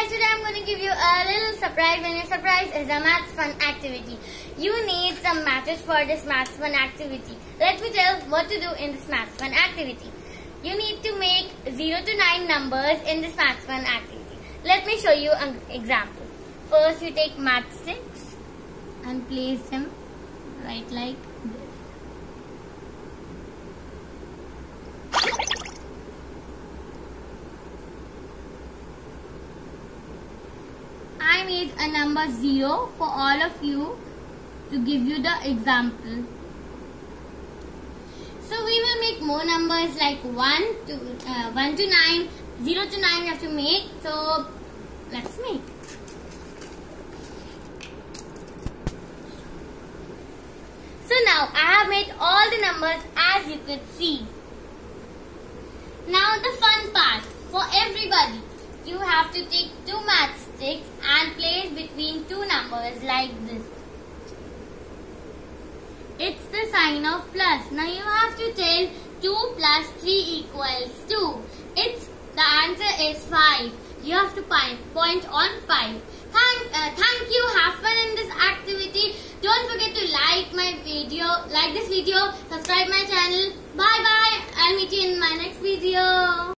guys, today I'm going to give you a little surprise and a surprise is a maths fun activity. You need some matches for this maths fun activity. Let me tell what to do in this maths fun activity. You need to make 0 to 9 numbers in this maths fun activity. Let me show you an example. First you take matchsticks and place them right like this. I made a number 0 for all of you to give you the example. So we will make more numbers like 1 to uh, 1 to 9, 0 to 9 we have to make. So let's make. So now I have made all the numbers as you could see. Now the fun part for everybody. You have to take two matchsticks and place between two numbers like this. It's the sign of plus. Now you have to tell 2 plus 3 equals 2. It's the answer is 5. You have to point, point on 5. Thank, uh, thank you. Have fun in this activity. Don't forget to like my video, like this video, subscribe my channel. Bye